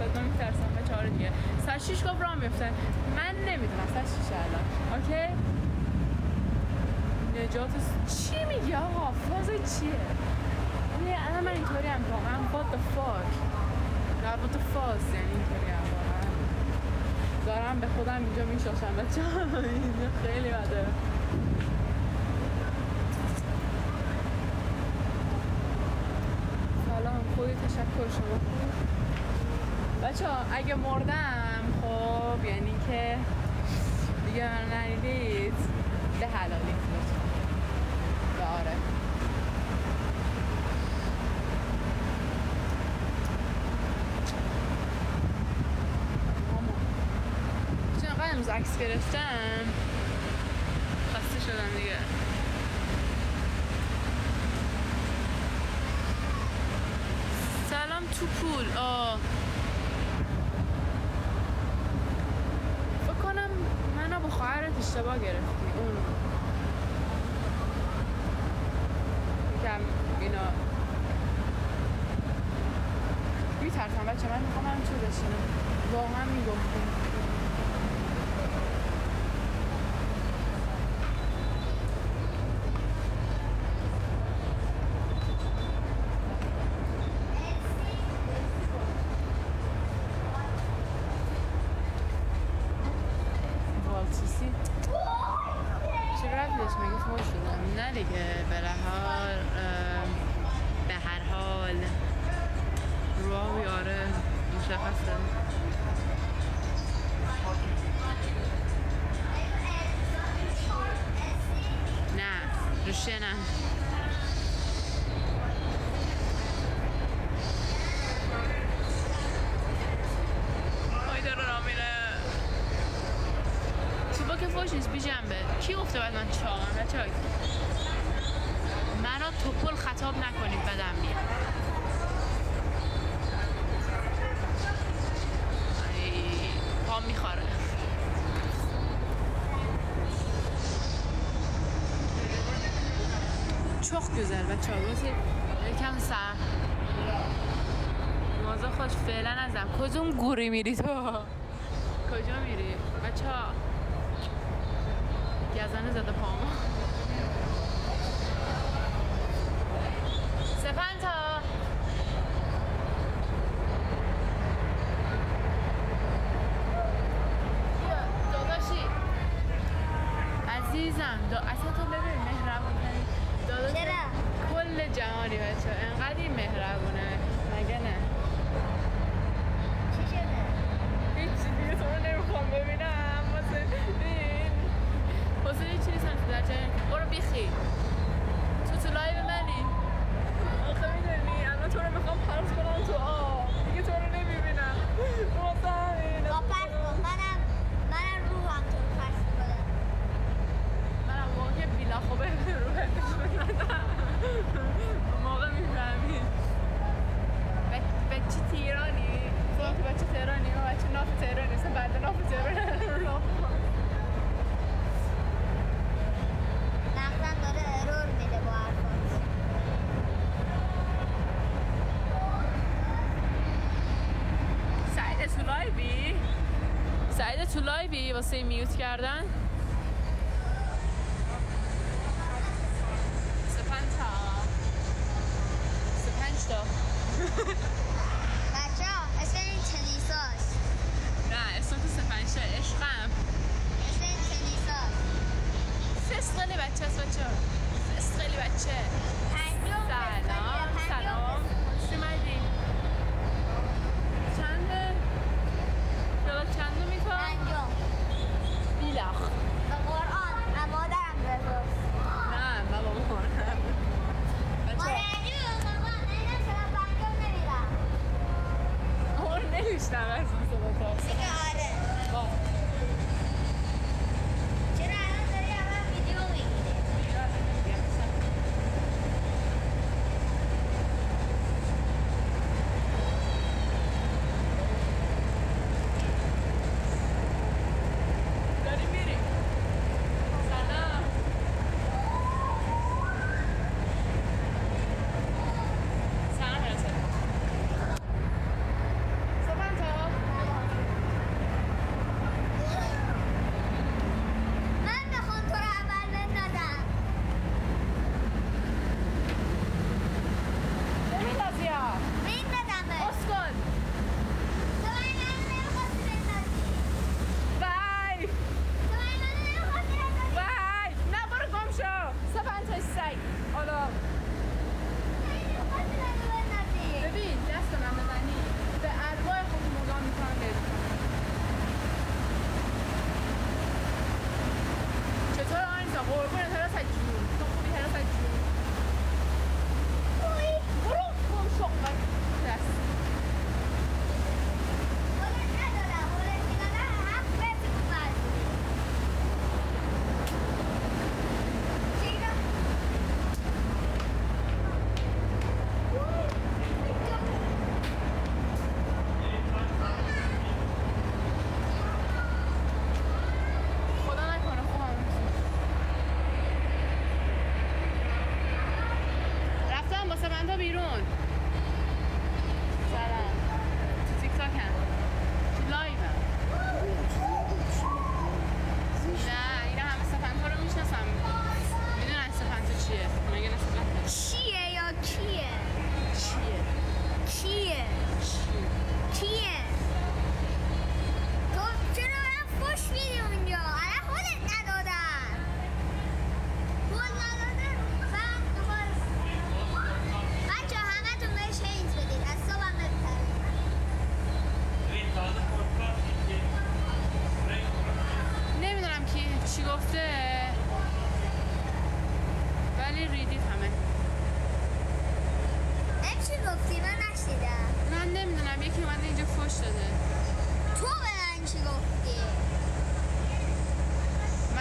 افتاد من میترسم بچه ها رو دیگه. ساعت 6 گفت راه میفتن من نمی‌دونم. ساعت 6 الان. اوکی؟ نجات س- چی میگی آقا؟ فاز چیه؟ یعنی الان من اینطوری هم واقعا what the fuck? در what the fuck? یعنی اینطوری هم واقعا دارم به خودم اینجا میشاشم. بچه اینجا خیلی بده. سلام. خوبی تشکر شما. بچه اگه مردم خب یعنی که دیگه من ندیدید. به حلالی لطفا و آره. چون عکس گرفتم؟ خسته شدم دیگه. سلام تو پول. آه. خواهرت اشتباه گرفتی. اون. یکم اینا. میترسم بچه من می‌خوام هم چه بشینم. واقعا می‌گفتیم نه دیگه به حال به هر حال. راوی آره مشخصه. نه روشه نه. که فوش نیست بی جنبه کی گفته باید من چاقم؟ های منو خطاب نکنید بدم میاد. پام میخواره çok güzel بچه ها یکم سر. موضوع خوش فعلا ازم. کدوم گوری میری تو؟ کجا میری؟ بچه ها گزنه زده پامو. دا اصلا تو ببین واسه میوت کردن.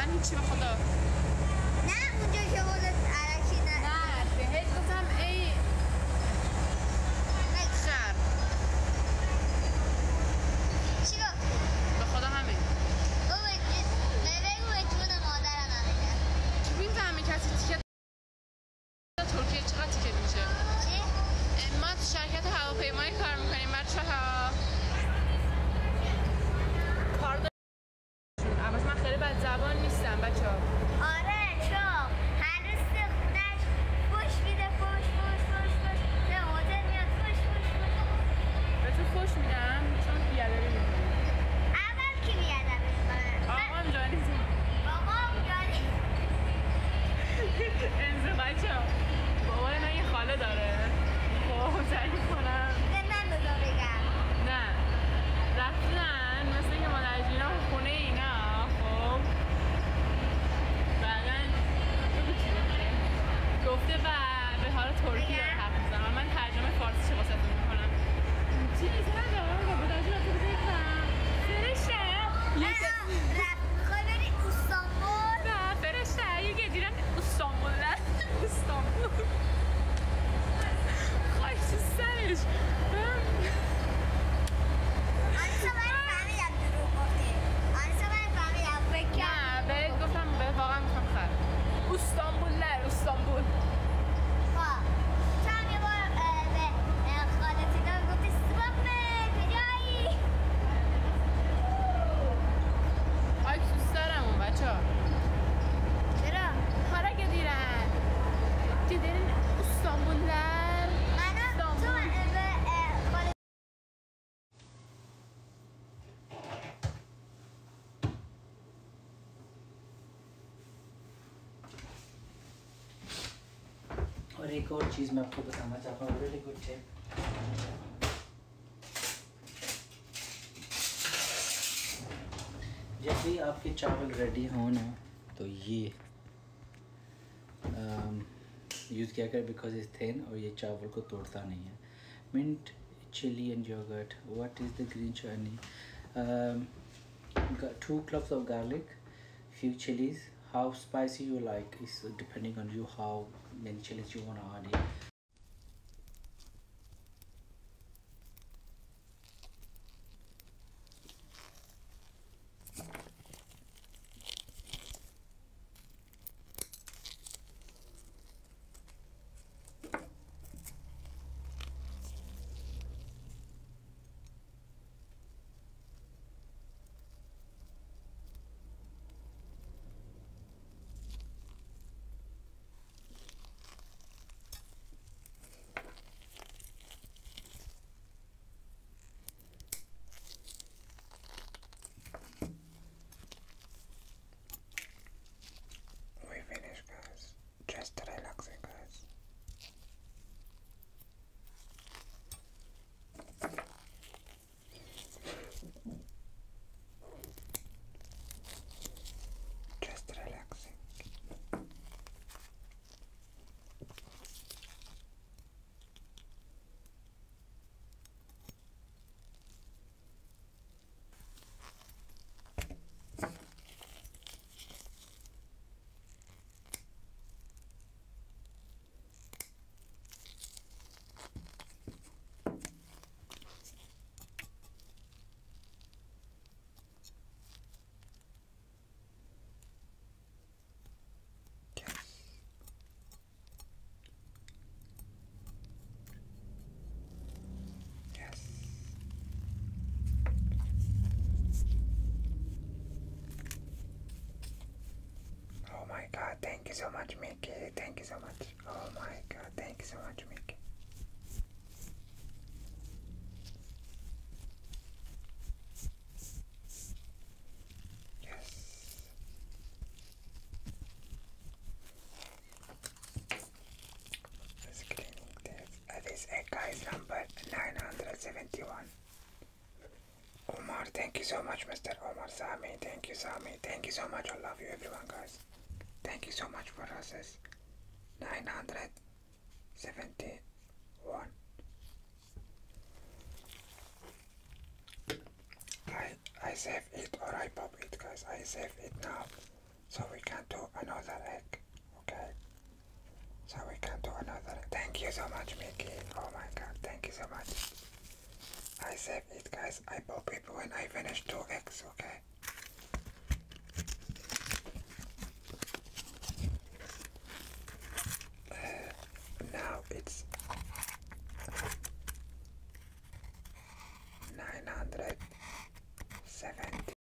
نگفتم هیچی به خدا. نه اونجا که بودت عرکی نه. نه بهت گفتم ای. خر. چی گفتی؟ به خدا همینه می‌فهمی کسی تیکت ترکیه چقدر تیکت میشه؟ چی؟ ما شرکت هواپیمایی کار می‌کنیم بچه ها और एक और चीज़ मैं आपको बताना चाहता हूँ वेरी गुड टिप जब भी आपके चावल रेडी हो ना तो ये यूज़ किया कर बिकॉज़ इज़ थिन और ये चावल को तोड़ता नहीं है। Mint chilli and yoghurt what is the green chutney two cloves of garlic, few chilies. How spicy you like is depending on you how mentioned that you want to add god, thank you so much, Mickey. Thank you so much. Oh my god, thank you so much, Mickey. Yes. This. Uh, this egg number 971. Omar, thank you so much, Mr. Omar Sami. Thank you, Sami. Thank you so much. I love you, everyone, guys. Thank you so much for us. 971. I I save it or I pop it, guys. I save it now. So we can do another egg. Okay. So we can do another. Thank you so much, Mickey. Oh my god, thank you so much. I save it, guys. I pop it when I finish two eggs, okay?